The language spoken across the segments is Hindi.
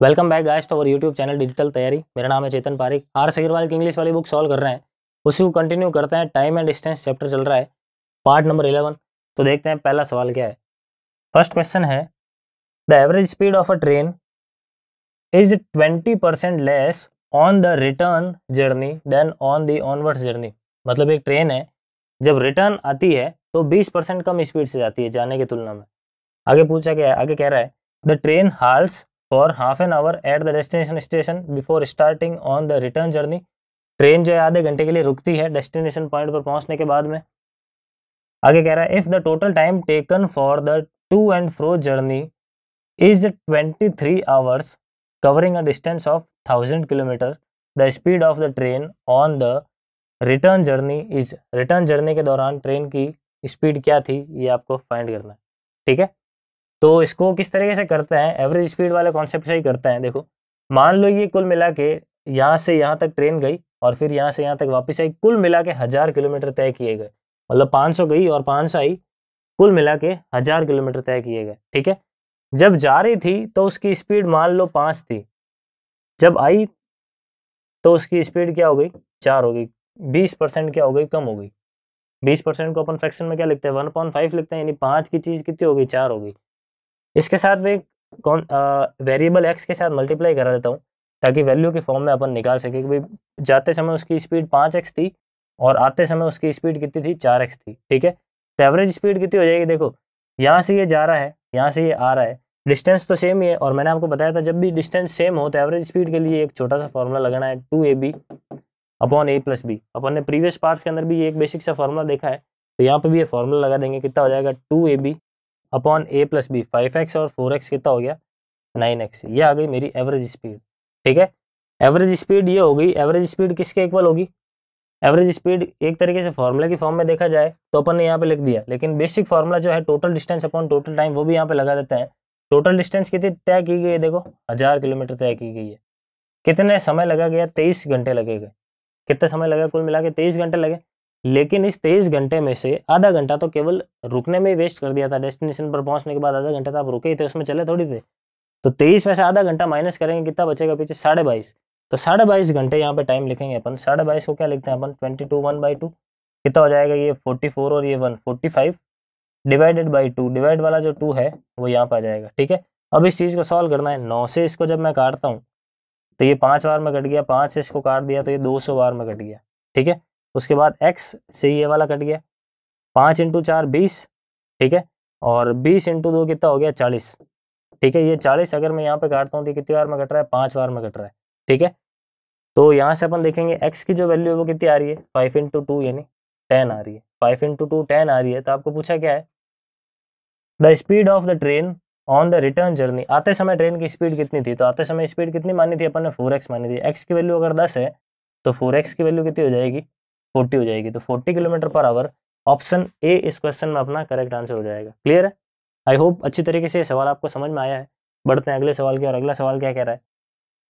Welcome back guys to our YouTube channel digital तैयारी मेरा नाम है चेतन पारिक। आर अग्रवाल की इंग्लिश वाली बुक सॉल्व कर रहे हैं। उसी को कंटिन्यू करते हैं। टाइम एंड डिस्टेंस चैप्टर चल रहा है। पार्ट नंबर इलेवन तो देखते हैं पहला सवाल क्या है। फ़र्स्ट क्वेश्चन है the average speed of a train is twenty percent less on the return journey then on the onwards journey मतलब एक ट्रेन है। जब रिटर्न आती है तो 20 परसेंट कम स्पीड से जाती है जाने की तुलना में। आगे पूछा गया आगे कह रहा है the train halts for half an hour at the destination station before starting on the return journey train जो है आधे घंटे के लिए रुकती है डेस्टिनेशन पॉइंट पर पहुँचने के बाद में। आगे कह रहा है if the total time taken for the to and fro journey is twenty three hours covering a distance of thousand kilometre the speed of the train on the return journey is return journey के दौरान ट्रेन की स्पीड क्या थी, ये आपको फाइंड करना है। ठीक है? तो इसको किस तरीके से करते हैं? एवरेज स्पीड वाले कॉन्सेप्ट से ही करते हैं। देखो, मान लो ये कुल मिला के यहाँ से यहाँ तक ट्रेन गई और फिर यहाँ से यहाँ तक वापस आई। कुल मिला के हज़ार किलोमीटर तय किए गए। मतलब 500 गई और 500 आई। कुल मिला के हज़ार किलोमीटर तय किए गए। ठीक है? जब जा रही थी तो उसकी स्पीड मान लो पाँच थी। जब आई तो उसकी स्पीड क्या हो गई? चार हो गई। बीस परसेंट क्या हो गई? कम हो गई। बीस परसेंट को अपन फ्रैक्शन में क्या लिखते हैं? वन पॉइंट फाइव लिखते हैं। यानी पाँच की चीज़ कितनी हो गई? चार हो गई। इसके साथ में कौन वेरिएबल एक्स के साथ मल्टीप्लाई करा देता हूँ, ताकि वैल्यू के फॉर्म में अपन निकाल सके कि भाई जाते समय उसकी स्पीड पाँच एक्स थी और आते समय उसकी स्पीड कितनी थी? चार एक्स थी, ठीक है? तो एवरेज स्पीड कितनी हो जाएगी? देखो, यहाँ से ये जा रहा है, यहाँ से ये आ रहा है। डिस्टेंस तो सेम ही है, और मैंने आपको बताया था, जब भी डिस्टेंस सेम हो तो एवरेज स्पीड के लिए एक छोटा सा फॉर्मूला लगाना है two a b upon a plus b अपन ने प्रीवियस पार्ट्स के अंदर भी एक बेसिक सा फॉर्मूला देखा है तो यहाँ पे भी ये फॉर्मूला लगा देंगे, कितना हो जाएगा? Two a b upon a plus b, five x और फोर एक्स कितना हो गया? Nine x. ये आ गई मेरी एवरेज स्पीड, ठीक है? एवरेज स्पीड ये हो गई, एवरेज स्पीड किसके इक्वल होगी? एवरेज स्पीड एक तरीके से फॉर्मूला की फॉर्म में देखा जाए तो अपन ने यहाँ पे लिख दिया, लेकिन बेसिक फॉर्मूला जो है total distance upon total time वो भी यहाँ पे लगा देते हैं। टोटल डिस्टेंस कितनी तय की गई है, देखो, हज़ार किलोमीटर तय की गई है। कितने समय लगा गया? तेईस घंटे लगे गए। कितने समय लगा कुल मिला के? तेईस घंटे लगे। लेकिन इस तेईस घंटे में से आधा घंटा तो केवल रुकने में ही वेस्ट कर दिया था। डेस्टिनेशन पर पहुँचने के बाद आधा घंटा तो आप रुके ही थे, उसमें चले थोड़ी थे। तो तेईस में से आधा घंटा माइनस करेंगे, कितना बचेगा पीछे? साढ़े बाईस। तो साढ़े बाईस घंटे यहाँ पे टाइम लिखेंगे अपन। साढ़े बाईस को क्या लिखते हैं अपन? Twenty two one by two कितना हो जाएगा ये? फोर्टी फोर और ये one forty five divided by two divide वाला जो टू है, वो यहाँ पर आ जाएगा, ठीक है? अब इस चीज़ को सॉल्व करना है। नौ से इसको जब मैं काटता हूँ तो ये पाँच बार में कट गया, पाँच से इसको काट दिया तो ये दो सौ बार में कट गया, ठीक है? उसके बाद एक्स से ये वाला कट गया। पाँच इंटू चार, बीस, ठीक है? और बीस इंटू दो कितना हो गया? चालीस। ठीक है, ये चालीस अगर मैं यहाँ पे काटता हूँ तो कितनी बार में कट रहा है? पाँच बार में कट रहा है, ठीक है? तो यहाँ से अपन देखेंगे एक्स की जो वैल्यू है वो कितनी आ रही है? फाइव इंटू टू यानी टेन आ रही है। फाइव इंटू टू टेन आ रही है तो आपको पूछा क्या है? The speed of the train on the return journey. आते समय ट्रेन की स्पीड कितनी थी? तो आते समय स्पीड कितनी मानी थी? अपन ने फोर एक्स मानी थी। एक्स की वैल्यू अगर दस है तो फोर एक्स की वैल्यू कितनी हो जाएगी? फोर्टी हो जाएगी तो forty kilometre per hour, option A इस क्वेश्चन में अपना करेक्ट आंसर हो जाएगा। क्लियर है? आई होप अच्छी तरीके से सवाल आपको समझ में आया है। बढ़ते हैं अगले सवाल की और अगला सवाल क्या कह रहा है?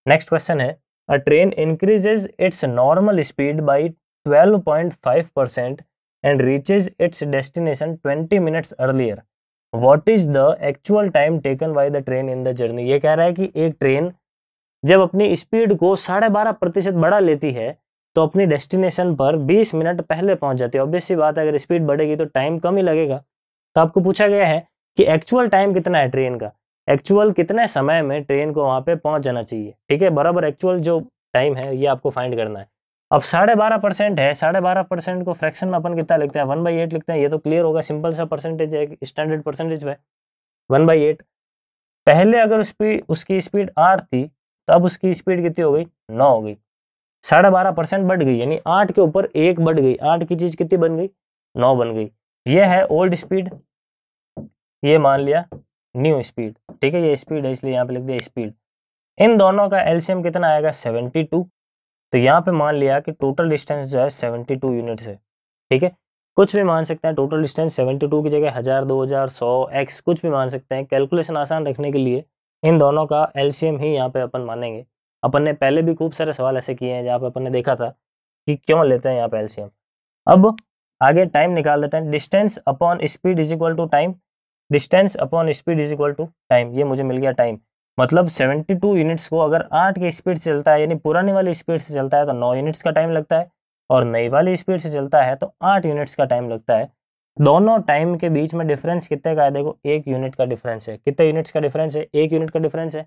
नेक्स्ट क्वेश्चन है a train increases its normal speed by twelve point five percent and reaches its destination twenty minutes earlier what is the actual time taken by the train in the journey ये कह रहा है कि एक ट्रेन जब अपनी स्पीड को साढ़े बारह प्रतिशत बढ़ा लेती है तो अपनी डेस्टिनेशन पर 20 मिनट पहले पहुँच जाती है। ऑब्वियस सी बात है, अगर स्पीड बढ़ेगी तो टाइम कम ही लगेगा। तो आपको पूछा गया है कि एक्चुअल टाइम कितना है ट्रेन का? एक्चुअल कितने समय में ट्रेन को वहाँ पे पहुँच जाना चाहिए? ठीक है, बराबर एक्चुअल जो टाइम है, ये आपको फाइंड करना है। अब साढ़े बारह परसेंट है, साढ़े बारह परसेंट को फ्रैक्शन में अपन कितना लिखते हैं? वन बाई एट लिखते हैं, ये तो क्लियर होगा सिंपल सा परसेंटेज है स्टैंडर्ड परसेंटेज है। वन बाई एट पहले अगर स्पीड उसकी स्पीड आठ थी तो अब उसकी स्पीड कितनी हो गई? नौ हो गई। साढ़े बारह परसेंट बढ़ गई, यानी आठ के ऊपर एक बढ़ गई। आठ की चीज़ कितनी बन गई? नौ बन गई। ये है ओल्ड स्पीड ये मान लिया न्यू स्पीड ठीक है, ये स्पीड है, इसलिए यहाँ पे लिख दिया स्पीड इन दोनों का एलसीएम कितना आएगा? 72 तो यहाँ पे मान लिया कि टोटल डिस्टेंस जो है 72 यूनिट्स है। ठीक है? कुछ भी मान सकते हैं टोटल डिस्टेंस 72 की जगह हज़ार, दो हज़ार, सौ एक्स कुछ भी मान सकते हैं। कैलकुलेशन आसान रखने के लिए इन दोनों का एलसीएम ही यहाँ पे अपन मानेंगे। अपन ने पहले भी खूब सारे सवाल ऐसे किए हैं, जहाँ पे अपन ने देखा था कि क्यों लेते हैं यहाँ पे एलसीएम। अब आगे टाइम निकाल लेते हैं। Distance upon speed is equal to time. Distance upon speed is equal to time. ये मुझे मिल गया टाइम। मतलब 72 यूनिट्स को अगर 8 की स्पीड से चलता है, यानी पुरानी वाली स्पीड से चलता है तो 9 यूनिट्स का टाइम लगता है। और नई वाली स्पीड से चलता है तो 8 यूनिट्स का टाइम लगता है। दोनों टाइम के बीच में डिफरेंस कितने का है? देखो, एक यूनिट का डिफरेंस है। कितने यूनिट्स का डिफरेंस है? एक यूनिट का डिफरेंस है।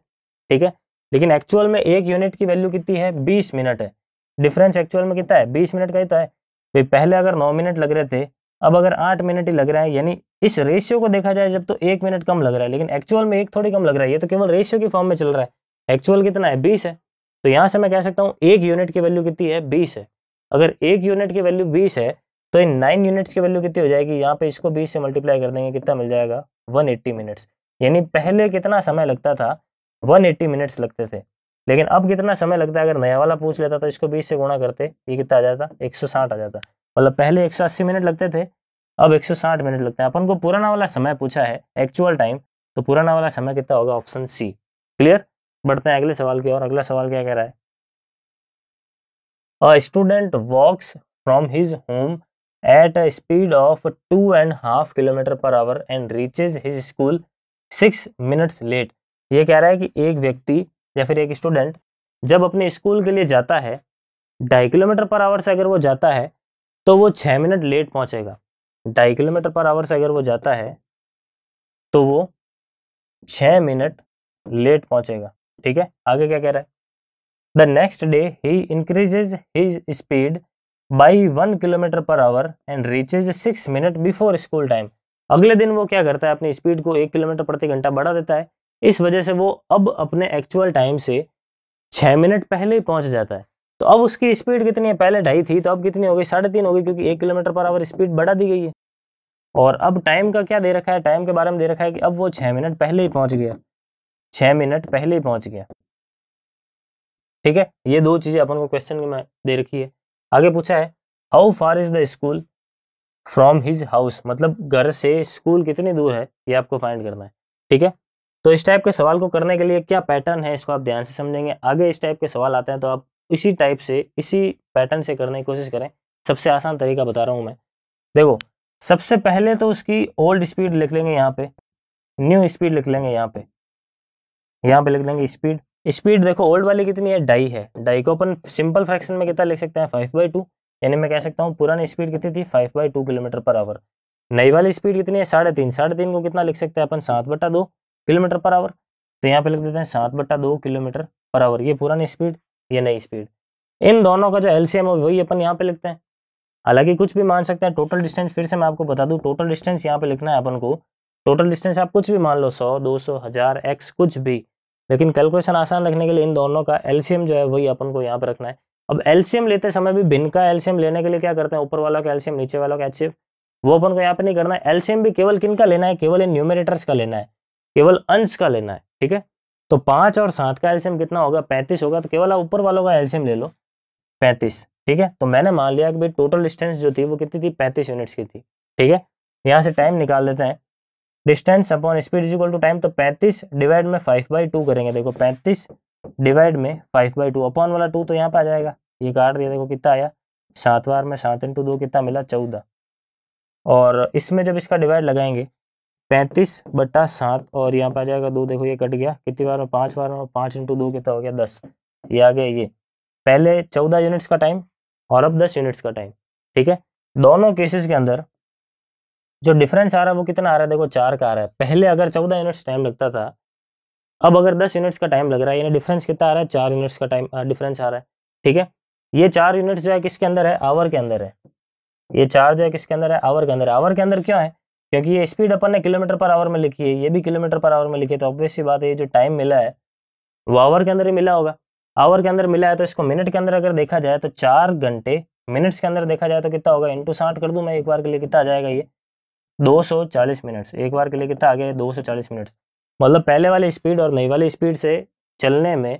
ठीक है? लेकिन एक्चुअल में एक यूनिट की वैल्यू कितनी है? बीस मिनट है। डिफरेंस एक्चुअल में कितना है? बीस मिनट का ही तो है। भाई, पहले अगर नौ मिनट लग रहे थे, अब अगर आठ मिनट ही लग रहा है, यानी इस रेशियो को देखा जाए जब तो एक मिनट कम लग रहा है, लेकिन एक्चुअल में एक थोड़ी कम लग रहा है। ये तो केवल रेशियो की फॉर्म में चल रहा है। एक्चुअल कितना है? बीस है। तो यहाँ से मैं कह सकता हूँ, एक यूनिट की वैल्यू कितनी है? बीस है। अगर एक यूनिट की वैल्यू बीस है तो इन नाइन यूनिट्स की वैल्यू कितनी हो जाएगी? यहाँ पे इसको बीस से मल्टीप्लाई कर देंगे, कितना मिल जाएगा? वन एट्टी मिनट्स यानी पहले कितना समय लगता था? वन एट्टी मिनट्स लगते थे। लेकिन अब कितना समय लगता है? अगर नया वाला पूछ लेता तो इसको बीस से गुणा करते, ये कितना आ जाता? एक सौ साठ आ जाता। मतलब पहले एक सौ अस्सी मिनट लगते थे, अब एक सौ साठ मिनट लगते हैं। अपन को पुराना वाला समय पूछा है एक्चुअल टाइम तो पुराना वाला समय कितना होगा? ऑप्शन सी क्लियर बढ़ते हैं अगले सवाल की और अगला सवाल क्या कह रहा है? Student walks from his home at a speed of two and half kilometre per hour and reaches his school six minutes late ये कह रहा है कि एक व्यक्ति या फिर एक स्टूडेंट जब अपने स्कूल के लिए जाता है, ढाई किलोमीटर पर आवर से अगर वो जाता है तो वो छः मिनट लेट पहुंचेगा। ढाई किलोमीटर पर आवर से अगर वो जाता है तो वो छः मिनट लेट पहुंचेगा। ठीक है? आगे क्या कह रहा है? The next day he increases his speed by one kilometre per hour and reaches six minute before school time अगले दिन वो क्या करता है? अपनी स्पीड को एक किलोमीटर प्रति घंटा बढ़ा देता है। इस वजह से वो अब अपने एक्चुअल टाइम से छः मिनट पहले ही पहुँच जाता है। तो अब उसकी स्पीड कितनी है? पहले ढाई थी तो अब कितनी हो गई? साढ़े तीन हो गई, क्योंकि एक किलोमीटर पर आवर स्पीड बढ़ा दी गई है। और अब टाइम का क्या दे रखा है? टाइम के बारे में दे रखा है कि अब वो छः मिनट पहले ही पहुँच गया। छः मिनट पहले ही पहुँच गया। ठीक है? ये दो चीज़ें अपन को क्वेश्चन में दे रखी है। आगे पूछा है how far is the school from his house मतलब घर से स्कूल कितनी दूर है? ये आपको फाइंड करना है। ठीक है? तो इस टाइप के सवाल को करने के लिए क्या पैटर्न है, इसको आप ध्यान से समझेंगे। आगे इस टाइप के सवाल आते हैं तो आप इसी टाइप से, इसी पैटर्न से करने की कोशिश करें। सबसे आसान तरीका बता रहा हूँ मैं। देखो, सबसे पहले तो उसकी ओल्ड स्पीड लिख लेंगे यहाँ पे। न्यू स्पीड लिख लेंगे यहाँ पे। यहाँ पे लिख लेंगे स्पीड स्पीड देखो ओल्ड वाली कितनी है? डाई है। डाई को अपन सिंपल फ्रैक्शन में कितना लिख सकते हैं? फाइव बाई टू यानी मैं कह सकता हूँ, पुरानी स्पीड कितनी थी? Five by two kilometre per hour नई वाली स्पीड कितनी है? साढ़े तीन। साढ़े तीन को कितना लिख सकते हैं? अपन सात बटा दो। Kilometre per our. तो यहाँ पे लिख देते हैं सात बट्टा दो किलोमीटर पर आवर। ये पुरानी स्पीड ये नई स्पीड इन दोनों का जो एलसीएम है, वही अपन यहाँ पे लिखते हैं। हालाँकि कुछ भी मान सकते हैं टोटल डिस्टेंस फिर से मैं आपको बता दूँ टोटल डिस्टेंस यहाँ पे लिखना है अपन को। टोटल डिस्टेंस आप कुछ भी मान लो, सौ, दो सौ, हज़ार एक्स कुछ भी। लेकिन कैलकुलेशन आसान रखने के लिए इन दोनों का एलसीएम जो है, वही अपन को यहाँ पे रखना है। अब एलसीएम लेते समय भी भिन्न का एलसीएम लेने के लिए क्या करते हैं? ऊपर वाला का एलसीएम नीचे वाला का एचसीएफ वो अपन को यहाँ पे नहीं करना है। एलसीएम भी केवल किन का लेना है? केवल इन न्यूमिनेटर्स का लेना है। केवल अंश का लेना है, ठीक है? तो पाँच और सात का एल्सियम कितना होगा? पैंतीस होगा तो केवल आप ऊपर वालों का एल्सियम ले लो, पैंतीस, ठीक है? तो मैंने मान लिया कि भाई टोटल डिस्टेंस जो थी वो कितनी थी? पैंतीस यूनिट्स की थी, ठीक है? यहाँ से टाइम निकाल देते हैं। Distance upon speed is equal to time तो पैंतीस डिवाइड में फाइव बाई टू करेंगे। देखो, पैंतीस डिवाइड में फाइव बाई टू अपॉन वाला टू तो यहाँ पे आ जाएगा। ये काट दिया, देखो कितना आया। सात बार में सात इंटू दो कितना मिला? चौदह। और इसमें जब इसका डिवाइड लगाएँगे पैंतीस बट्टा सात, और यहाँ पे आ जाएगा दो, देखो ये कट गया। कितनी बार में? पाँच बार में? पाँच इंटू दो कितना हो गया? दस। ये आ गया ये। पहले चौदह यूनिट्स का टाइम और अब दस यूनिट्स का टाइम ठीक है? दोनों केसेस के अंदर जो डिफरेंस आ रहा है, वो कितना आ रहा है? देखो, चार का आ रहा है। पहले अगर चौदह यूनिट्स टाइम लगता था, अब अगर दस यूनिट्स का टाइम लग रहा है, यानी डिफरेंस कितना आ रहा है? चार यूनिट्स का टाइम डिफरेंस आ रहा है, ठीक है? ये चार यूनिट्स जो है, किसके अंदर है? आवर के अंदर है। ये चार जो है, किसके अंदर है? आवर के अंदर आवर के अंदर क्यों है? क्योंकि ये स्पीड अपन ने किलोमीटर पर आवर में लिखी है, ये भी किलोमीटर पर आवर में लिखी है तो ऑब्वियस सी बात है, ये जो टाइम मिला है, वो आवर के अंदर ही मिला होगा। आवर के अंदर मिला है तो इसको मिनट के अंदर अगर देखा जाए तो चार घंटे मिनट्स के अंदर देखा जाए तो कितना होगा? इंटू साठ कर दूँ मैं, एक बार के लिए कितना आ जाएगा ये? दो सौ चालीस मिनट्स एक बार के लिए कितना आ गया? दो सौ चालीस मिनट्स मतलब पहले वाली स्पीड और नई वाली स्पीड से चलने में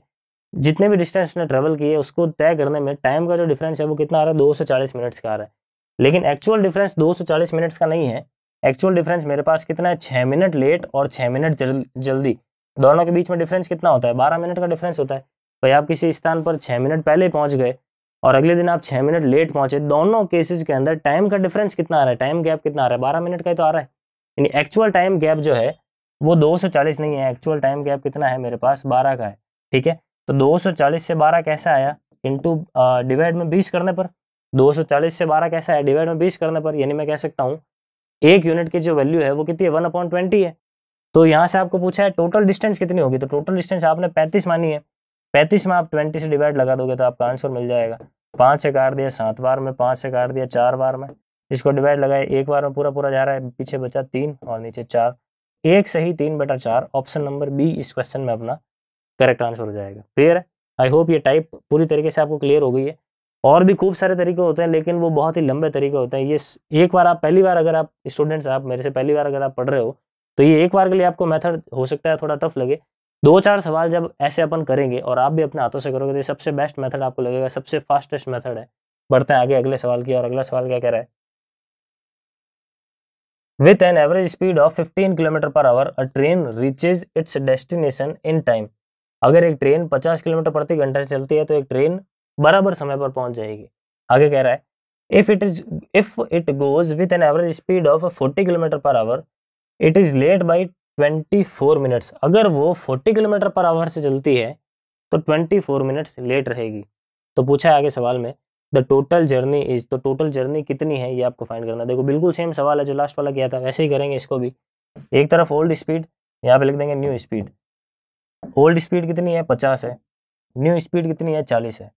जितने भी डिस्टेंस ने ट्रेवल किए उसको तय करने में टाइम का जो डिफरेंस है वो कितना आ रहा है? दो सौ चालीस मिनट्स का आ रहा है। लेकिन एक्चुअल डिफरेंस दो सौ चालीस मिनट्स का नहीं है। एक्चुअल डिफरेंस मेरे पास कितना है? छः मिनट लेट और छः मिनट जल, जल्दी। दोनों के बीच में डिफरेंस कितना होता है? बारह मिनट का डिफरेंस होता है। भाई आप किसी स्थान पर छः मिनट पहले पहुँच गए और अगले दिन आप छः मिनट लेट पहुँचे दोनों केसेस के अंदर टाइम का डिफरेंस कितना आ रहा है? टाइम गैप कितना आ रहा है? बारह मिनट का ही तो आ रहा है। यानी एक्चुअल टाइम गैप जो है वो 240 नहीं है। एक्चुअल टाइम गैप कितना है मेरे पास? 12 का है। ठीक है? तो 240 से 12 कैसा आया? इंटू डिवाइड में 20 करने पर। 240 से 12 कैसा है डिवाइड में 20 करने पर। यानी मैं कह सकता हूँ एक यूनिट की जो वैल्यू है, वो कितनी है? वन अपॉइंट ट्वेंटी है। तो यहाँ से आपको पूछा है टोटल डिस्टेंस कितनी होगी? तो टोटल डिस्टेंस आपने पैंतीस मानी है। पैंतीस में आप ट्वेंटी से डिवाइड लगा दोगे तो आपका आंसर मिल जाएगा। पाँच से काट दिया, सात बार में पाँच से काट दिया, चार बार में। इसको डिवाइड लगाए, एक बार में पूरा पूरा जा रहा है, पीछे बचा तीन और नीचे चार। एक सही तीन बटा चार ऑप्शन नंबर बी इस क्वेश्चन में अपना करेक्ट आंसर हो जाएगा। क्लियर है? आई होप ये टाइप पूरी तरीके से आपको क्लियर हो गई है। और भी खूब सारे तरीके होते हैं, लेकिन वो बहुत ही लंबे तरीके होते हैं। ये एक बार आप, पहली बार अगर आप स्टूडेंट्स आप मेरे से पहली बार अगर आप पढ़ रहे हो तो ये एक बार के लिए आपको मेथड हो सकता है, थोड़ा टफ लगे। दो चार सवाल जब ऐसे अपन करेंगे और आप भी अपने हाथों से करोगे तो ये सबसे बेस्ट मेथड आपको लगेगा, सबसे फास्टेस्ट मेथड है। बढ़ते हैं आगे अगले सवाल की और अगला सवाल क्या कह रहा है? With an average speed of 15 kilometre per hour a train reaches its destination in time अगर एक ट्रेन 50 किलोमीटर प्रति घंटे से चलती है तो एक ट्रेन बराबर समय पर पहुँच जाएगी। आगे कह रहा है if it is if it goes with an average speed of 40 kilometre per hour it is late by 24 minutes अगर वो 40 किलोमीटर पर आवर से चलती है तो 24 मिनट्स लेट रहेगी। तो पूछा है आगे सवाल में द टोटल जर्नी इज़ तो टोटल जर्नी कितनी है, ये आपको फाइंड करना देखो, बिल्कुल सेम सवाल है जो लास्ट वाला किया था, वैसे ही करेंगे इसको भी। एक तरफ़ ओल्ड स्पीड यहाँ पे लिख देंगे न्यू स्पीड ओल्ड स्पीड कितनी है? पचास है। न्यू स्पीड कितनी है? चालीस है।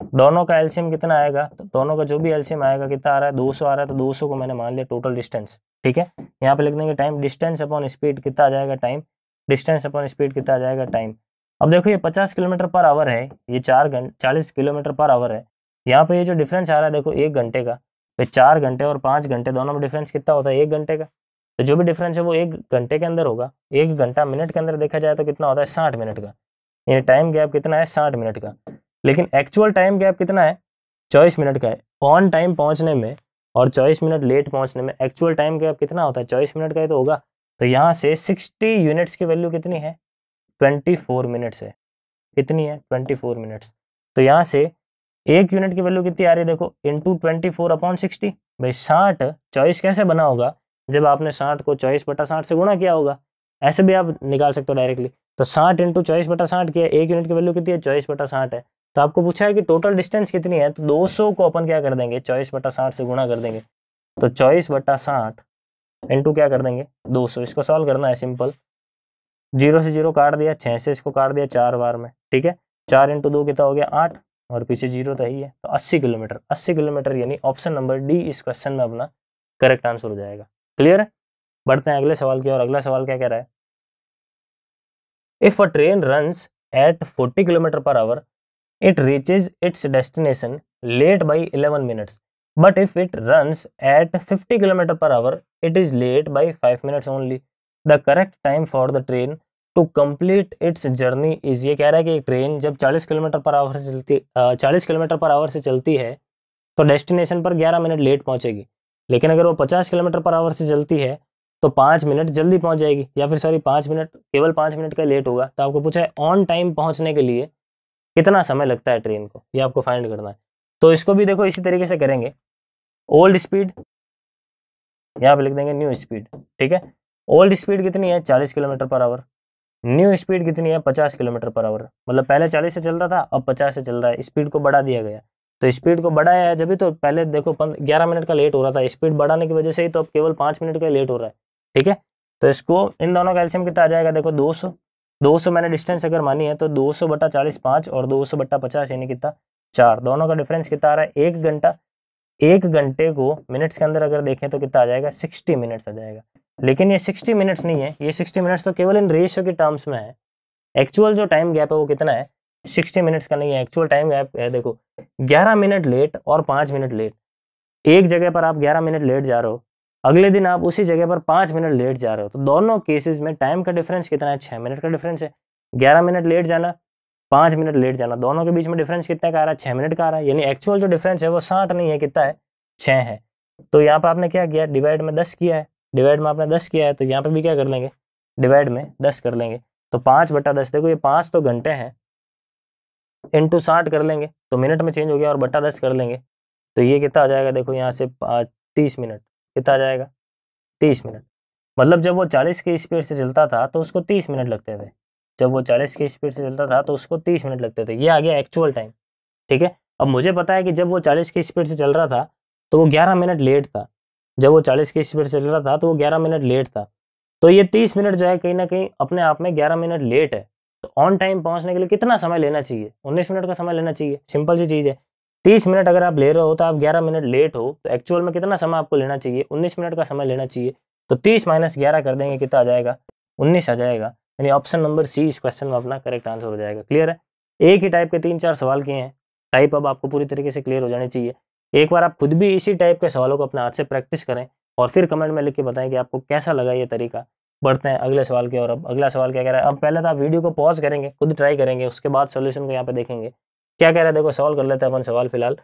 दोनों का एल्शियम कितना आएगा? तो दोनों का जो भी एल्शियम आएगा, कितना आ रहा है? 200 आ रहा है तो 200 को मैंने मान लिया टोटल डिस्टेंस ठीक है? यहाँ पे लिख देंगे टाइम डिस्टेंस अपॉन स्पीड कितना आ जाएगा टाइम डिस्टेंस अपॉन स्पीड कितना आ जाएगा टाइम अब देखो, ये 50 किलोमीटर पर आवर है, ये चार घंटे चालीस किलोमीटर पर आवर है। यहाँ पे ये जो डिफरेंस आ रहा है, देखो, एक घंटे का तो चार घंटे और पाँच घंटे, दोनों में डिफरेंस कितना होता है? एक घंटे का। तो जो भी डिफरेंस है, वो एक घंटे के अंदर होगा। एक घंटा मिनट के अंदर देखा जाए तो कितना होता है? साठ मिनट का। ये टाइम गैप कितना है? साठ मिनट का। लेकिन एक्चुअल टाइम गैप कितना है? चौबीस मिनट का है। ऑन टाइम पहुँचने में और चौबीस मिनट लेट पहुँचने में एक्चुअल टाइम गैप कितना होता है? चौबीस मिनट का ही तो होगा। तो यहाँ से सिक्सटी यूनिट्स की वैल्यू कितनी है? ट्वेंटी फोर मिनट्स है। कितनी है? ट्वेंटी फोर मिनट्स तो यहाँ से एक यूनिट की वैल्यू कितनी आ रही है? देखो into twenty four upon sixty भाई, साठ चॉइस कैसे बना होगा? जब आपने साठ को चॉइस बटा साठ से गुणा किया होगा। ऐसे भी आप निकाल सकते हो डायरेक्टली तो साठ इंटू चौबीस बटा साठ किया, एक यूनिट की वैल्यू कितनी है? चौबीस बटा साठ है। तो आपको पूछा है कि टोटल डिस्टेंस कितनी है तो 200 को अपन क्या कर देंगे? चौबीस बटा साठ से गुणा कर देंगे। तो चौबीस बटा साठ इंटू क्या कर देंगे? 200 इसको सॉल्व करना है सिंपल ज़ीरो से ज़ीरो काट दिया छः से इसको काट दिया, चार बार में। ठीक है? चार इंटू दो कितना हो गया? आठ। और पीछे ज़ीरो तो ही है तो अस्सी किलोमीटर। अस्सी किलोमीटर यानी ऑप्शन नंबर डी इस क्वेश्चन में अपना करेक्ट आंसर हो जाएगा। क्लियर है? बढ़ते हैं अगले सवाल की और अगला सवाल क्या कह रहा है? If a train runs at 40 kilometre per hour it reaches its destination late by 11 minutes. But if it runs at 50 km per hour, it is late by 5 minutes only. The correct time for the train to complete its journey is ये कह रहा है कि ट्रेन जब 40 किलोमीटर पर आवर से चलती चालीस किलोमीटर पर आवर से चलती है तो डेस्टिनेशन पर 11 मिनट लेट पहुंचेगी लेकिन अगर वो 50 किलोमीटर पर आवर से चलती है तो पाँच मिनट जल्दी पहुँच जाएगी या फिर सॉरी पाँच मिनट केवल पाँच मिनट का लेट होगा तो आपको पूछा है ऑन टाइम पहुँचने के लिए कितना समय लगता है ट्रेन को? ये आपको फाइंड करना है। तो इसको भी देखो, इसी तरीके से करेंगे। ओल्ड स्पीड यहाँ पे लिख देंगे न्यू स्पीड ठीक है? ओल्ड स्पीड कितनी है? चालीस kilometre per our new speed कितनी है? पचास किलोमीटर पर आवर मतलब पहले चालीस से चलता था, अब पचास से चल रहा है। स्पीड को बढ़ा दिया गया। तो स्पीड को बढ़ाया है जब तो पहले देखो ग्यारह मिनट का लेट हो रहा था। स्पीड बढ़ाने की वजह से ही तो अब केवल पाँच मिनट का लेट हो रहा है, ठीक है? तो इसको इन दोनों का एल्शियम कितना आ जाएगा? देखो, दो सौ। 200 मैंने डिस्टेंस अगर मानी है तो 200 बटा चालीस पाँच और 200 बट्टा पचास, यानी कितना? चार। दोनों का डिफरेंस कितना आ रहा है? एक घंटा, एक घंटे को मिनट्स के अंदर अगर देखें तो कितना आ जाएगा? सिक्सटी मिनट्स आ जाएगा। लेकिन ये सिक्सटी मिनट्स नहीं है। ये सिक्सटी मिनट्स तो केवल इन रेशियो के टर्म्स में है। एक्चुअल जो टाइम गैप है, वो कितना है? सिक्सटी मिनट्स का नहीं है। एक्चुअल टाइम गैप है, देखो, ग्यारह मिनट लेट और पाँच मिनट लेट एक जगह पर आप ग्यारह मिनट लेट जा रहे हो अगले दिन आप उसी जगह पर पाँच मिनट लेट जा रहे हो। तो दोनों केसेस में टाइम का डिफरेंस कितना है? छः मिनट का डिफरेंस है। ग्यारह मिनट लेट जाना, पाँच मिनट लेट जाना। दोनों के बीच में डिफरेंस कितने का आ रहा है? छः मिनट का आ रहा है। यानी एक्चुअल जो डिफरेंस है वो साठ नहीं है, कितना है? छः है। तो यहाँ पर आपने क्या किया? डिवाइड में दस किया है। डिवाइड में आपने दस किया है तो यहाँ पर भी क्या कर लेंगे? डिवाइड में दस कर लेंगे। तो पाँच बटा दस, देखो ये पाँच तो घंटे हैं। इंटू साठ कर लेंगे तो मिनट में चेंज हो गया और बटा दस कर लेंगे। तो ये कितना आ जाएगा? देखो यहाँ से तीस मिनट। कितना आ जाएगा? तीस मिनट। मतलब जब वो 40 की स्पीड से चलता था तो उसको 30 मिनट लगते थे। जब वो 40 की स्पीड से चलता था तो उसको 30 मिनट लगते थे। ये आ गया एक्चुअल टाइम ठीक है? अब मुझे पता है कि जब वो 40 की स्पीड से चल रहा था तो वो 11 मिनट लेट था। जब वो 40 की स्पीड से चल रहा था तो वो 11 मिनट लेट था। तो ये 30 मिनट जो है, कहीं ना कहीं अपने आप में 11 मिनट लेट है। तो ऑन टाइम पहुँचने के लिए कितना समय लेना चाहिए? 19 मिनट का समय लेना चाहिए। सिंपल सी चीज़ है। 30 मिनट अगर आप ले रहे हो तो आप 11 मिनट लेट हो। तो एक्चुअल में कितना समय आपको लेना चाहिए? 19 मिनट का समय लेना चाहिए। तो 30 माइनस ग्यारह कर देंगे, कितना आ जाएगा? 19 आ जाएगा। यानी ऑप्शन नंबर सी इस क्वेश्चन में अपना करेक्ट आंसर हो जाएगा। क्लियर है? एक ही टाइप के तीन चार सवाल किए हैं। टाइप अब आपको पूरी तरीके से क्लियर हो जानी चाहिए। एक बार आप खुद भी इसी टाइप के सवालों को अपने हाथ से प्रैक्टिस करें और फिर कमेंट में लिख के बताएँ कि आपको कैसा लगा ये तरीका। बढ़ते हैं अगले सवाल की और अब। अगला सवाल क्या कह रहा है? अब पहले तो आप वीडियो को पॉज करेंगे, खुद ट्राई करेंगे, उसके बाद सोल्यूशन को यहाँ पे देखेंगे। क्या कह रहा है? देखो सॉल्व कर लेते हैं अपन सवाल फ़िलहाल।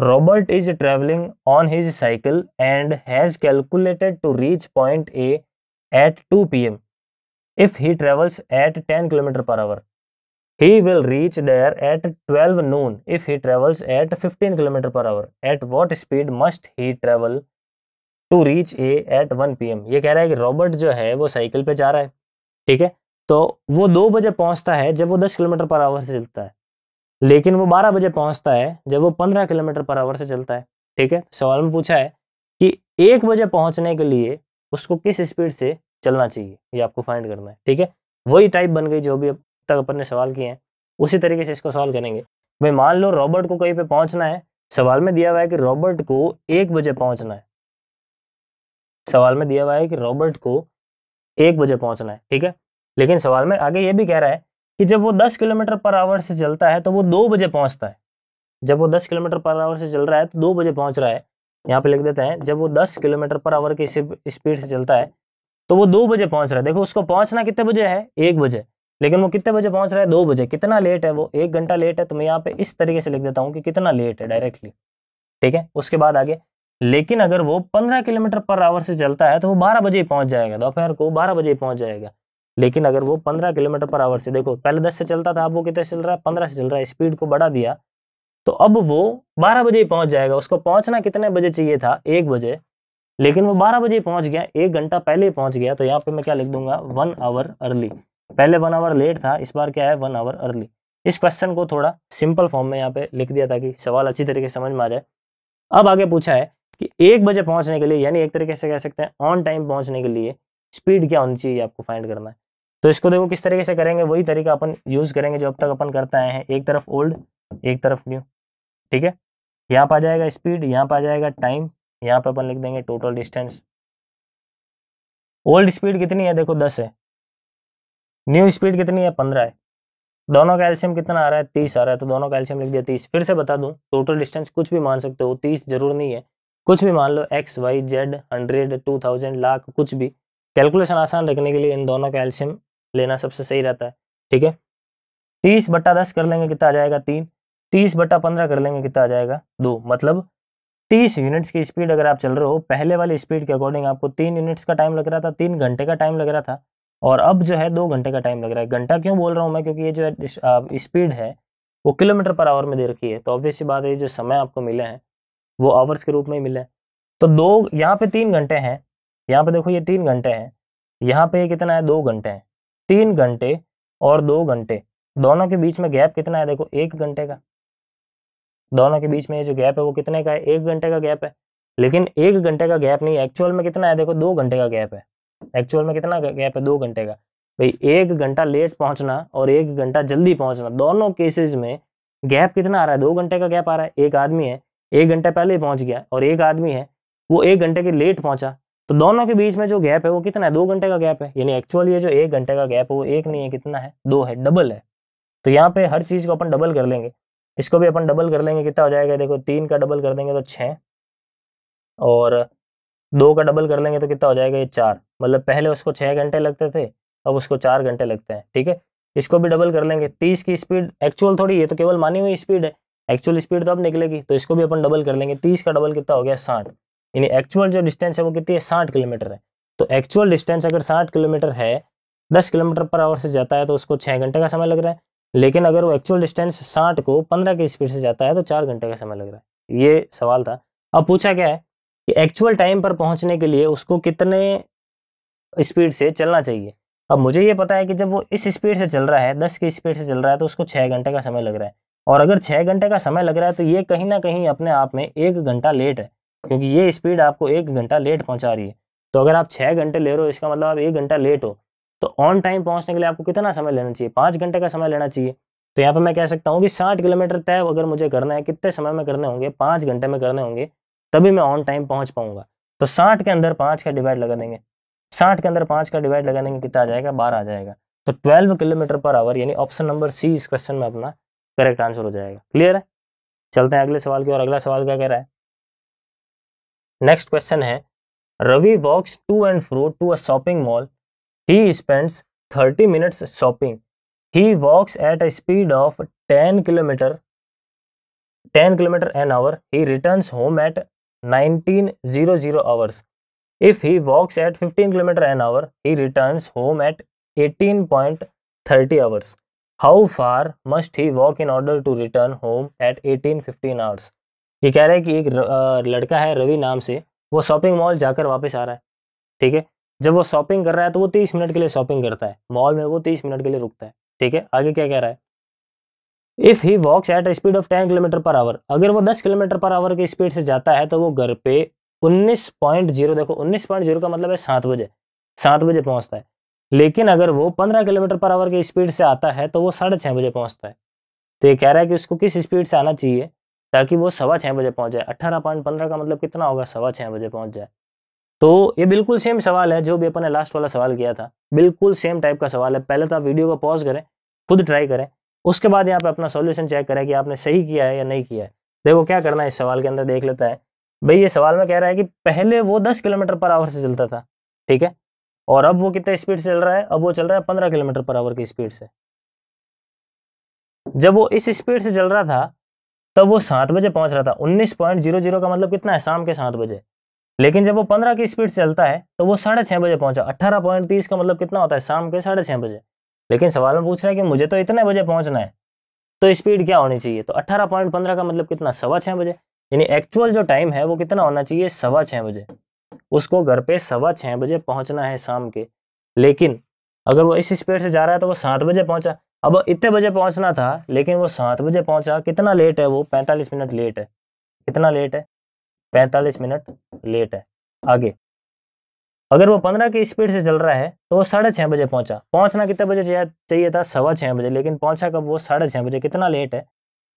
Robert is travelling on his cycle and has calculated to reach point A at two P M. If he travels at ten kilometre per hour he will reach there at 12 noon if he travels at 15 km per hour at what speed must he travel to reach A at one P M? ये कह रहा है कि रॉबर्ट जो है, वो साइकिल पे जा रहा है, ठीक है? तो वो दो बजे पहुँचता है जब वो दस किलोमीटर पर आवर से चलता है। लेकिन वो बारह बजे पहुँचता है, जब वो पंद्रह किलोमीटर पर आवर से चलता है, ठीक है? सवाल में पूछा है कि एक बजे पहुँचने के लिए उसको किस स्पीड से चलना चाहिए? ये आपको फाइंड करना है, ठीक है? वही टाइप बन गई जो भी अब तक अपन ने सवाल किए हैं। उसी तरीके से इसको सॉल्व करेंगे। भाई, मान लो रॉबर्ट को कहीं पे पहुँचना है, सवाल में दिया हुआ है कि रॉबर्ट को एक बजे पहुँचना है। सवाल में दिया हुआ है कि रॉबर्ट को एक बजे पहुँचना है, ठीक है? लेकिन सवाल में आगे ये भी कह रहा है कि जब वो दस किलोमीटर पर आवर से चलता है तो वो दो बजे पहुँचता है। जब वो दस किलोमीटर पर आवर से चल रहा है तो दो बजे पहुँच रहा है। यहाँ पे लिख देते हैं, जब वो दस किलोमीटर पर आवर की स्पीड से चलता है तो वो दो बजे पहुँच रहा है। देखो, उसको पहुँचना कितने बजे है? एक बजे। लेकिन वो कितने बजे पहुँच रहा है? दो बजे। कितना लेट है वो? एक घंटा लेट है तो मैं यहाँ पे इस तरीके से लिख देता हूँ कि कितना लेट है डायरेक्टली ठीक है? उसके बाद आगे। लेकिन अगर वो पंद्रह किलोमीटर पर आवर से चलता है तो वो बारह बजे पहुँच जाएगा। दोपहर को बारह बजे पहुँच जाएगा। लेकिन अगर वो पंद्रह किलोमीटर पर आवर से, देखो, पहले दस से चलता था, अब वो कितने चल रहा है? पंद्रह से चल रहा है, स्पीड को बढ़ा दिया। तो अब वो बारह बजे पहुँच जाएगा। उसको पहुँचना कितने बजे चाहिए था? एक बजे। लेकिन वो बारह बजे पहुँच गया, एक घंटा पहले पहुँच गया। तो यहाँ पे मैं क्या लिख दूँगा? वन आवर अर्ली पहले वन आवर लेट था, इस बार क्या है? वन आवर अर्ली इस क्वेश्चन को थोड़ा सिंपल फॉर्म में यहाँ पे लिख दिया ताकि सवाल अच्छी तरीके से समझ में आ जाए। अब आगे पूछा है कि एक बजे पहुँचने के लिए, यानी एक तरीके से कह सकते हैं ऑन टाइम पहुँचने के लिए स्पीड क्या होनी चाहिए आपको फाइंड करना है? तो इसको देखो किस तरीके से करेंगे, वही तरीका अपन यूज़ करेंगे जो अब तक अपन करते आए हैं। एक तरफ़ ओल्ड एक तरफ़ न्यू ठीक है? यहाँ पर आ जाएगा स्पीड यहाँ पर आ जाएगा टाइम यहाँ पर अपन लिख देंगे टोटल डिस्टेंस ओल्ड स्पीड कितनी है? देखो दस है। न्यू स्पीड कितनी है? पंद्रह है। दोनों का एल्शियम कितना आ रहा है? तीस आ रहा है तो दोनों का एल्शियम लिख दिया तीस। फिर से बता दूँ टोटल डिस्टेंस कुछ भी मान सकते हो, तीस ज़रूर नहीं है। कुछ भी मान लो x y z hundred two thousand lakh, कुछ भी। कैलकुलेशन आसान रखने के लिए इन दोनों का एल्शियम लेना सबसे सही रहता है, ठीक है? तीस बट्टा दस कर लेंगे कितना आ जाएगा तीन, तीस बट्टा पंद्रह कर लेंगे कितना आ जाएगा दो मतलब तीस यूनिट्स की स्पीड अगर आप चल रहे हो, पहले वाली स्पीड के अकॉर्डिंग आपको तीन यूनिट्स का टाइम लग रहा था, तीन घंटे का टाइम लग रहा था, और अब जो है दो घंटे का टाइम लग रहा है। घंटा क्यों बोल रहा हूँ मैं? क्योंकि ये जो स्पीड है, वो किलोमीटर पर आवर में दे रखी है तो ऑब्वियस बात है जो समय आपको मिले हैं, वो आवर्स के रूप में ही मिले हैं। तो दो, यहाँ पे तीन घंटे हैं, यहाँ पे देखो ये तीन घंटे हैं, यहाँ पे कितना है? दो घंटे हैं। तीन घंटे और दो घंटे। दोनों के बीच में गैप कितना है? देखो, एक घंटे का। दोनों के बीच में ये जो गैप है, वो कितने का है? एक घंटे का गैप है। लेकिन एक घंटे का गैप नहीं एक्चुअल में कितना है? देखो, दो घंटे का गैप है। एक्चुअल में कितना गैप है? दो घंटे का। भाई, एक घंटा लेट पहुँचना और एक घंटा जल्दी पहुँचना, दोनों केसेस में गैप कितना आ रहा है? दो घंटे का गैप आ रहा है। एक आदमी है, एक घंटे पहले पहुँच गया और एक आदमी है, वो एक घंटे के लेट पहुँचा। तो दोनों के बीच में जो गैप है, वो कितना है? दो घंटे का गैप है। यानी एक्चुअल ये जो एक घंटे का गैप है, वो एक नहीं है, कितना है? दो है डबल है। तो यहाँ पे हर चीज़ को अपन डबल कर लेंगे। इसको भी अपन डबल कर लेंगे, कितना हो जाएगा? देखो, तीन का डबल कर देंगे तो छः। और दो का डबल कर लेंगे तो कितना हो जाएगा? ये चार। मतलब पहले उसको छः घंटे लगते थे, अब उसको चार घंटे लगते हैं, ठीक है? इसको भी डबल कर लेंगे। तीस की स्पीड एक्चुअल थोड़ी है तो केवल मानी हुई स्पीड है। एक्चुअल स्पीड तो अब निकलेगी तो इसको भी अपन डबल कर लेंगे। तीस का डबल कितना हो गया? साठ। यानी एक्चुअल जो डिस्टेंस है वो कितनी है? साठ किलोमीटर है। तो एक्चुअल डिस्टेंस अगर साठ किलोमीटर है, दस किलोमीटर पर आवर से जाता है तो उसको छः घंटे का समय लग रहा है। लेकिन अगर वो एक्चुअल डिस्टेंस साठ को पंद्रह की स्पीड से जाता है तो चार घंटे का समय लग रहा है। ये सवाल था। अब पूछा क्या है कि एक्चुअल टाइम पर पहुँचने के लिए उसको कितने स्पीड से चलना चाहिए? अब मुझे ये पता है कि जब वो इस स्पीड से चल रहा है, दस की स्पीड से चल रहा है तो उसको छः घंटे का समय लग रहा है। और अगर छः घंटे का समय लग रहा है तो ये कहीं ना कहीं अपने आप में एक घंटा लेट है। क्योंकि ये स्पीड आपको एक घंटा लेट पहुँचा रही है। तो अगर आप छः घंटे ले रहे हो, इसका मतलब आप एक घंटा लेट हो तो ऑन टाइम पहुँचने के लिए आपको कितना समय लेना चाहिए? पाँच घंटे का समय लेना चाहिए। तो यहाँ पर मैं कह सकता हूँ कि साठ किलोमीटर तय अगर मुझे करना है, कितने समय में करने होंगे? पाँच घंटे में करने होंगे, तभी मैं ऑन टाइम पहुँच पाऊँगा। तो साठ के अंदर पाँच का डिवाइड लगा देंगे। साठ के अंदर पाँच का डिवाइड लगा देंगे, कितना आ जाएगा? बारह आ जाएगा। तो ट्वेल्व किलोमीटर पर आवर यानी ऑप्शन नंबर सी इस क्वेश्चन में अपना करेक्ट आंसर हो जाएगा। क्लियर है? चलते हैं अगले सवाल की और अगला सवाल क्या कह रहा है? नेक्स्ट क्वेश्चन है Ravi walks to and fro to a shopping mall he spends thirty minutes shopping he walks at a speed of ten kilometre ten kilometre an hour he returns home at nineteen zero zero hours If he walks at 15 km an hour, he returns home at 18.30 hours. How far must he walk in order to return home at 18:15 hours? ये कह रहा है कि एक लड़का है रवि नाम से, वो शॉपिंग मॉल जाकर वापस आ रहा है, ठीक है? जब वो शॉपिंग कर रहा है तो वो 30 मिनट के लिए शॉपिंग करता है मॉल में वो 30 मिनट के लिए रुकता है, ठीक है? आगे क्या कह रहा है? If he walks at speed of ten kilometre per hour अगर वो 10 किलोमीटर पर आवर की स्पीड से जाता है तो वो घर पे उन्नीस पॉइंट ज़ीरो देखो उन्नीस पॉइंट ज़ीरो का मतलब है सात बजे सात बजे पहुँचता है। लेकिन अगर वो पंद्रह किलोमीटर पर आवर की स्पीड से आता है तो वो साढ़े छः बजे पहुँचता है। तो ये कह रहा है कि उसको किस स्पीड से आना चाहिए? ताकि वो सवा छः बजे पहुँच जाए। अट्ठारह पॉइंट पंद्रह का मतलब कितना होगा? सवा छः बजे पहुँच जाए। तो ये बिल्कुल सेम सवाल है, जो भी अपन ने लास्ट वाला सवाल किया था। बिल्कुल सेम टाइप का सवाल है। पहले तो आप वीडियो को पॉज करें, खुद ट्राई करें। उसके बाद यहाँ पे अपना सॉल्यूशन चेक करें कि आपने सही किया है या नहीं किया है। देखो, क्या करना है इस सवाल के अंदर, देख लेता है। भाई, ये सवाल में कह रहा है कि पहले वो दस किलोमीटर पर आवर से चलता था, ठीक है? और अब वो कितने स्पीड से चल रहा है? अब वो चल रहा है पंद्रह किलोमीटर पर आवर की स्पीड से। जब वो इस स्पीड से चल रहा था तब वो सात बजे पहुँच रहा था। उन्नीस पॉइंट ज़ीरो ज़ीरो का मतलब कितना है? शाम के सात बजे। लेकिन जब वो पंद्रह की स्पीड चलता है तो वो साढ़े छः बजे पहुँचा। अट्ठारह पॉइंट तीस का मतलब कितना होता है? शाम के साढ़े छः बजे। लेकिन सवाल में पूछ रहा है कि मुझे तो इतने बजे पहुँचना है तो स्पीड क्या होनी चाहिए? तो अट्ठारह पॉइंट पंद्रह का मतलब कितना? सवा छः बजे। यानी एक्चुअल जो टाइम है, वो कितना होना चाहिए? सवा छः बजे। उसको घर पे सवा छः बजे पहुँचना है शाम के। लेकिन अगर वो इस स्पीड से जा रहा है तो वो सात बजे पहुँचा। अब इतने बजे पहुँचना था, लेकिन वो सात बजे पहुँचा। कितना लेट है वो? पैंतालीस मिनट लेट है। कितना लेट है? पैंतालीस मिनट लेट है। आगे। अगर वो पंद्रह की स्पीड से चल रहा है तो वो साढ़े छः बजे पहुँचा। पहुँचना कितने बजे चाहिए था? सवा छः बजे, लेकिन पहुँचा कब? वो साढ़े छः बजे। कितना लेट है?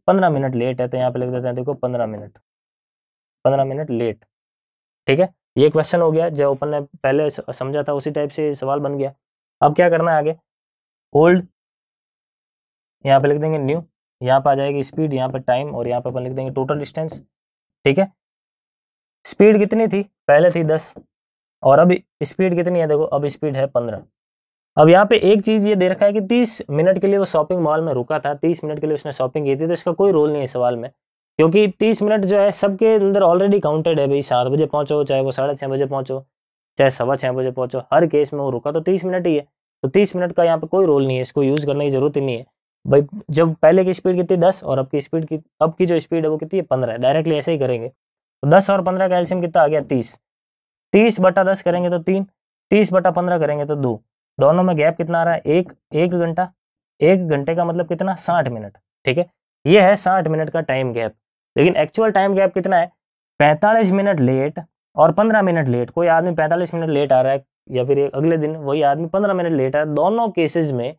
पंद्रह मिनट लेट है तो यहाँ पे लिख देते हैं, देखो पंद्रह मिनट पंद्रह मिनट लेट ठीक है? ये क्वेश्चन हो गया। जो अपन ने पहले समझा था, उसी टाइप से सवाल बन गया। अब क्या करना है आगे? ओल्ड यहाँ पे लिख देंगे न्यू यहाँ पे आ जाएगी स्पीड यहाँ पे टाइम और यहाँ पे अपन लिख देंगे टोटल डिस्टेंस ठीक है? स्पीड कितनी थी? पहले थी दस और अब स्पीड कितनी है? देखो, अब स्पीड है पंद्रह। अब यहाँ पे एक चीज़ ये दे रखा है कि तीस मिनट के लिए वो शॉपिंग मॉल में रुका था, तीस मिनट के लिए उसने शॉपिंग की थी तो इसका कोई रोल नहीं है सवाल में। क्योंकि तीस मिनट जो है, सबके अंदर ऑलरेडी काउंटेड है भाई, सात बजे पहुंचो, चाहे वो साढ़े बजे पहुंचो, चाहे सवा छः बजे पहुंचो, हर केस में वो रुका तो तीस मिनट ही है। तो तीस मिनट का यहाँ पे कोई रोल नहीं है, इसको यूज़ करने की ज़रूरत ही नहीं है। भाई, जब पहले की स्पीड कितनी? दस और अब की स्पीड की, अब की जो स्पीड है वो कितनी है? पंद्रह। डायरेक्टली ऐसे ही करेंगे। तो दस और पंद्रह का एल्शियम कितना आ गया? तीस। तीस बटा दस करेंगे तो तीन। तीस बटा पंद्रह करेंगे तो दो। दोनों में गैप कितना आ रहा है? एक एक घंटा। एक घंटे का मतलब कितना? साठ मिनट। ठीक है? ये है साठ मिनट का टाइम गैप लेकिन एक्चुअल टाइम गैप कितना है? पैंतालीस मिनट लेट और पंद्रह मिनट लेट कोई आदमी पैंतालीस मिनट लेट आ रहा है या फिर अगले दिन वही आदमी पंद्रह मिनट लेट है। दोनों केसेज में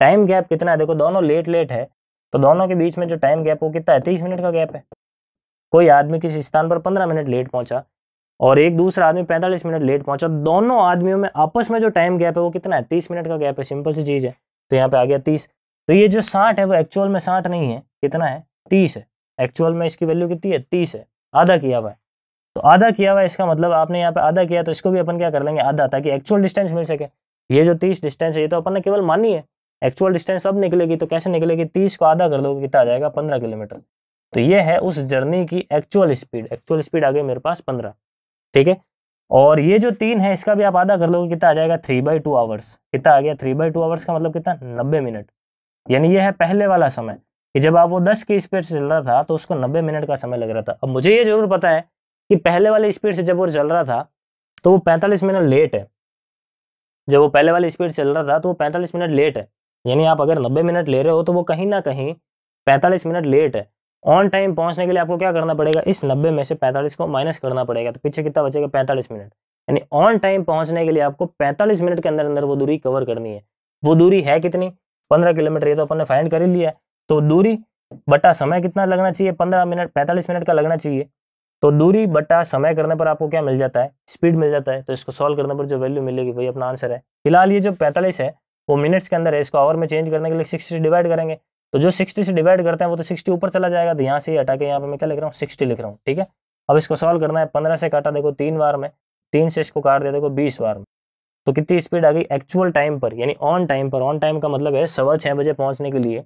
टाइम गैप कितना है? देखो, दोनों लेट लेट है तो दोनों के बीच में जो टाइम गैप वो कितना है? तीस मिनट का गैप है। कोई आदमी किसी स्थान पर पंद्रह मिनट लेट पहुँचा और एक दूसरा आदमी पैंतालीस मिनट लेट पहुँचा, दोनों आदमियों में आपस में जो टाइम गैप है, वो कितना है? तीस मिनट का गैप है सिंपल सी चीज़ है। तो यहाँ पे आ गया तीस। तो ये जो साठ है, वो एक्चुअल में साठ नहीं है, कितना है? तीस है। एक्चुअल में इसकी वैल्यू कितनी है? तीस है। आधा किया हुआ है। तो आधा किया हुआ इसका मतलब आपने यहाँ पे आधा किया तो इसको भी अपन क्या कर लेंगे? आधा, ताकि एक्चुअल डिस्टेंस मिल सके। ये जो तीस डिस्टेंस है, ये तो अपन ने केवल मानी है। एक्चुअल डिस्टेंस अब निकलेगी तो कैसे निकलेगी? तीस को आधा कर दोगे, कितना आ जाएगा? पंद्रह किलोमीटर। तो ये है उस जर्नी की एक्चुअल स्पीड एक्चुअल स्पीड आ गई मेरे पास पंद्रह। ठीक है? और ये जो तीन है, इसका भी आप आधा कर लोगे कितना आ जाएगा? थ्री बाई टू आवर्स कितना आ गया? थ्री बाई टू आवर्स का मतलब कितना? नब्बे मिनट यानी ये है पहले वाला समय, कि जब आप वो दस की स्पीड से चल रहा था तो उसको नब्बे मिनट का समय लग रहा था। अब मुझे ये ज़रूर पता है कि पहले वाले स्पीड से जब वो चल रहा था तो वो पैंतालीस मिनट लेट है। जब वो पहले वाली स्पीड चल रहा था तो वो पैंतालीस मिनट लेट है। यानी आप अगर नब्बे मिनट ले रहे हो तो वो कहीं ना कहीं पैंतालीस मिनट लेट है। ऑन टाइम पहुँचने के लिए आपको क्या करना पड़ेगा? इस नब्बे में से पैंतालीस को माइनस करना पड़ेगा। तो पीछे कितना बचेगा? पैंतालीस मिनट। यानी ऑन टाइम पहुँचने के लिए आपको पैंतालीस मिनट के अंदर अंदर वो दूरी कवर करनी है। वो दूरी है कितनी? पंद्रह किलोमीटर। ये तो अपन ने फाइंड कर ही लिया तो दूरी बटा समय कितना लगना चाहिए? पंद्रह मिनट, पैंतालीस मिनट का लगना चाहिए। तो दूरी बटा समय करने पर आपको क्या मिल जाता है? स्पीड मिल जाता है। तो इसको सॉल्व करने पर जो वैल्यू मिलेगी वही अपना आंसर है। फ़िलहाल ये जो पैंतालीस है वो मिनट्स के अंदर है इसको आवर में चेंज करने के लिए सिक्सटी डिवाइड करेंगे। तो जो सिक्सटी से डिवाइड करते हैं, वो तो सिक्सटी ऊपर चला जाएगा तो यहाँ से हटा के यहाँ पे मैं क्या लिख रहा हूँ? सिक्सटी लिख रहा हूँ, ठीक है? अब इसको सॉल्व करना है, पंद्रह से काटा, देखो तीन बार में, तीन से इसको काट दिया देखो बीस बार में। तो कितनी स्पीड आ गई? एक्चुअल टाइम पर, यानी ऑन टाइम पर। ऑन टाइम का मतलब है सवा छः बजे पहुँचने के लिए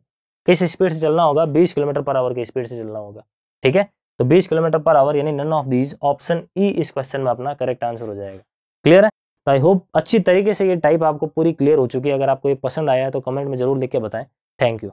किस स्पीड से चलना होगा? बीस किलोमीटर पर आवर की स्पीड से चलना होगा, ठीक है? तो 20 किलोमीटर पर आवर यानी none of these option E इस क्वेश्चन में अपना करेक्ट आंसर हो जाएगा। क्लियर है? तो आई होप अच्छी तरीके से ये टाइप आपको पूरी क्लियर हो चुकी है। अगर आपको ये पसंद आया है तो कमेंट में ज़रूर लिख के बताएँ। Thank you